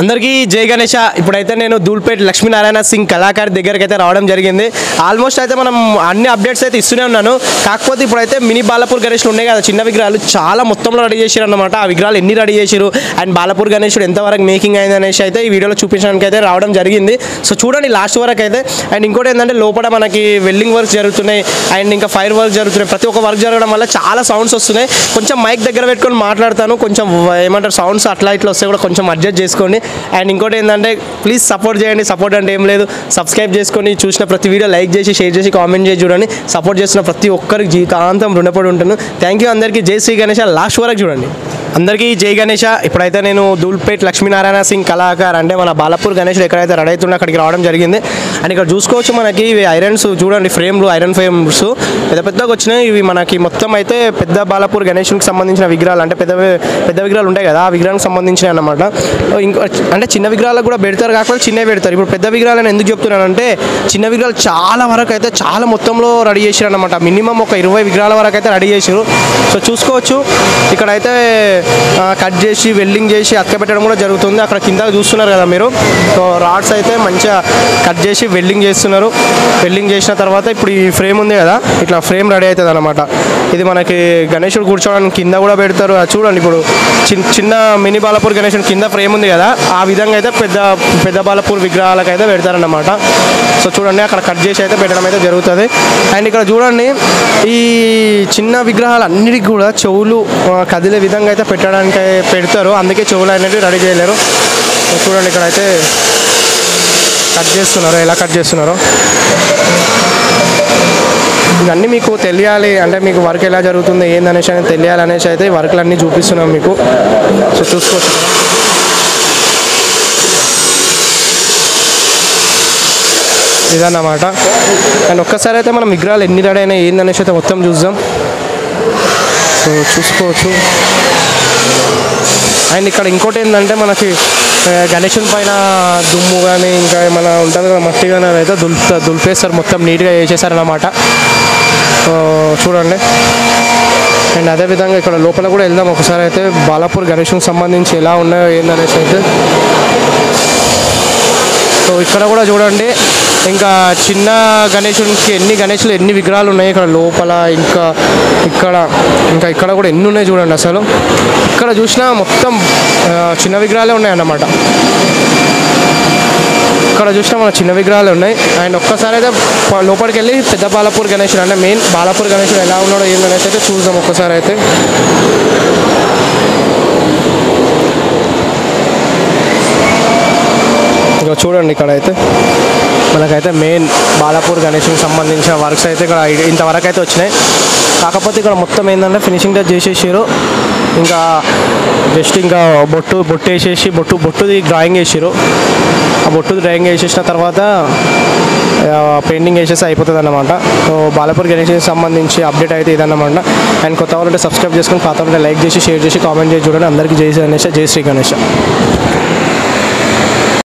అందరికీ జై గణేష. ఇప్పుడైతే నేను దూల్పేట్ లక్ష్మీనారాయణ సింగ్ కళాకారి దగ్గరికి అయితే రావడం జరిగింది. ఆల్మోస్ట్ అయితే మనం అన్ని అప్డేట్స్ అయితే ఇస్తూనే ఉన్నాను. కాకపోతే ఇప్పుడైతే మినీ బాలపూర్ గణేష్లు ఉన్నాయి కదా చిన్న విగ్రహాలు చాలా మొత్తంలో రెడీ చేశారు అనమాట ఆ విగ్రహాలు ఎన్ని రెడీ చేశారు? అండ్ బాలపూర్ గణేషుడు ఎంతవరకు మేకింగ్ అయింది అనేసి అయితే ఈ వీడియోలో చూపించడానికి అయితే రావడం జరిగింది. సో చూడండి లాస్ట్ వరకు అయితే. అండ్ ఇంకోటి ఏంటంటే లోపల మనకి వెల్డింగ్ వర్క్స్ జరుగుతున్నాయి. అండ్ ఇంకా ఫైర్ వర్క్ జరుగుతున్నాయి. ప్రతి ఒక్క వర్క్ జరగడం వల్ల చాలా సౌండ్స్ వస్తున్నాయి. కొంచెం మైక్ దగ్గర పెట్టుకొని మాట్లాడతాను. కొంచెం ఏమంటారు? సౌండ్స్ అట్లా ఇట్లా వస్తే కూడా కొంచెం అడ్జస్ట్ చేసుకోండి. అండ్ ఇంకోటి ఏంటంటే ప్లీజ్ సపోర్ట్ చేయండి సపోర్ట్ అంటే ఏం లేదు. సబ్స్క్రైబ్ చేసుకొని చూసిన ప్రతి వీడియో లైక్ చేసి షేర్ చేసి కామెంట్ చేసి చూడండి. సపోర్ట్ చేస్తున్న ప్రతి ఒక్కరికి జీవితాంతం రుణపడి ఉంటాను థ్యాంక్ యూ అందరికీ. జై శ్రీ గణేష. లాస్ట్ వరకు చూడండి. అందరికీ జై గణేష. ఇప్పుడైతే నేను దూల్పేట్ లక్ష్మీనారాయణ సింగ్ కళాకార్ అంటే మన బాలపూర్ గణేషుడు ఎక్కడైతే రెడీ అవుతుందో అక్కడికి రావడం జరిగింది. అండ్ ఇక్కడ చూసుకోవచ్చు మనకి ఇవి ఐరన్స్ చూడండి ఫ్రేమ్లు ఐరన్ ఫ్రేమ్స్. పెద్ద పెద్దగా వచ్చినాయి. ఇవి మనకి మొత్తం అయితే పెద్ద బాలపూర్ గణేషునికి సంబంధించిన విగ్రహాలు. అంటే పెద్ద పెద్ద విగ్రహాలు ఉంటాయి కదా ఆ విగ్రహానికి సంబంధించినవి అన్నమాట. ఇంకా అంటే చిన్న విగ్రహాలకు కూడా పెడతారు కాకపోతే చిన్నవి పెడతారు. ఇప్పుడు పెద్ద విగ్రహాలను ఎందుకు చెప్తున్నానంటే చిన్న విగ్రహాలు చాలా వరకు అయితే చాలా మొత్తంలో రెడీ చేసారు అనమాట మినిమం ఒక ఇరవై విగ్రహాల వరకు అయితే రెడీ చేశారు సో చూసుకోవచ్చు. ఇక్కడైతే కట్ చేసి వెల్డింగ్ చేసి అతకబెట్టడం కూడా జరుగుతుంది. అక్కడ కింద చూస్తున్నారు కదా మీరు. సో రాడ్స్ అయితే మంచిగా కట్ చేసి వెల్డింగ్ చేస్తున్నారు. వెల్డింగ్ చేసిన తర్వాత ఇప్పుడు ఈ ఫ్రేమ్ ఉంది కదా ఇట్లా ఫ్రేమ్ రెడీ అవుతుంది అనమాట ఇది మనకి గణేశుడు కూర్చోవడానికి కింద కూడా పెడతారు. అది చూడండి ఇప్పుడు చిన్న చిన్న మినీ బాలపూర్ గణేశుడు కింద ఫ్రేమ్ ఉంది కదా ఆ విధంగా అయితే పెద్ద పెద్ద బాలపూర్ విగ్రహాలకు అయితే పెడతారన్నమాట సో చూడండి అక్కడ కట్ చేసి అయితే పెట్టడం అయితే జరుగుతుంది. అండ్ ఇక్కడ చూడండి ఈ చిన్న విగ్రహాలు అన్నిటికి కూడా చెవులు కదిలే విధంగా అయితే పెట్టడానికి పెడతారు. అందుకే చెవులు అనేవి రెడీ చేయలేరు. చూడండి ఇక్కడ అయితే కట్ చేస్తున్నారు? ఎలా కట్ చేస్తున్నారో? ఇవన్నీ మీకు తెలియాలి. అంటే మీకు వర్క్ ఎలా జరుగుతుంది ఏందనేసి అనేది తెలియాలి అనేసి అయితే వర్క్లు అన్నీ చూపిస్తున్నాం మీకు. సో చూసుకోవచ్చు ఇదన్నమాట. అండ్ ఒక్కసారి అయితే మనం విగ్రహాలు ఎన్ని రెడీ ఏందనేసి అయితే మొత్తం చూద్దాం. సో చూసుకోవచ్చు. అండ్ ఇక్కడ ఇంకోటి ఏంటంటే మనకి ఆ, పైన దుమ్ము కానీ ఇంకా ఏమైనా ఉంటుంది కదా మట్టి కానీ అయితే దుల్ప దులిపేస్తారు మొత్తం నీట్గా చేసేసారన్నమాట. చూడండి. అండ్ అదేవిధంగా ఇక్కడ లోపల కూడా వెళ్దాం. ఒకసారి అయితే బాలాపూర్ గణేశునికి సంబంధించి ఎలా ఉన్నాయో ఏందనేసి అయితే. సో ఇక్కడ కూడా చూడండి. ఇంకా చిన్న గణేశునికి ఎన్ని గణేశులు ఎన్ని విగ్రహాలు ఉన్నాయి ఇక్కడ లోపల ఇంకా ఇక్కడ ఇంకా ఇక్కడ కూడా ఎన్ని ఉన్నాయి చూడండి అసలు. ఇక్కడ చూసినా మొత్తం చిన్న విగ్రహాలే ఉన్నాయి అన్నమాట ఇక్కడ చూసినా మన చిన్న విగ్రహాలు ఉన్నాయి. అండ్ ఒక్కసారి అయితే లోపలికి వెళ్ళి పెద్ద బాలాపూర్ గణేశుడు అంటే మెయిన్ బాలాపూర్ గణేశుడు ఎలా ఉన్నాడో ఏందనేసి అయితే చూద్దాం ఒక్కసారి అయితే. ఇక చూడండి ఇక్కడ అయితే మనకైతే మెయిన్ బాలాపూర్ గణేష్కి సంబంధించిన వర్క్స్ అయితే ఇక్కడ ఇంతవరకు అయితే వచ్చినాయి. కాకపోతే ఇక్కడ మొత్తం ఏంటంటే ఫినిషింగ్ టచ్ చేసేసారు ఇంకా జస్ట్ ఇంకా బొట్టు బొట్టు వేసేసి బొట్టు బొట్టుది డ్రాయింగ్ వేసారు ఆ బొట్టుది డ్రాయింగ్ వేసేసిన తర్వాత పెయింటింగ్ వేసేసి అయిపోతుంది అన్నమాట సో బాలాపూర్ గణేష్కి సంబంధించి అప్డేట్ అయితే ఇదన్నమాట. అండ్ కొత్త వాళ్ళంటే సబ్స్క్రైబ్ చేసుకొని పాత వాళ్ళంటే లైక్ చేసి షేర్ చేసి కామెంట్ చేసి చూడండి. అందరికీ జై గణేష్ జై శ్రీ గణేష్.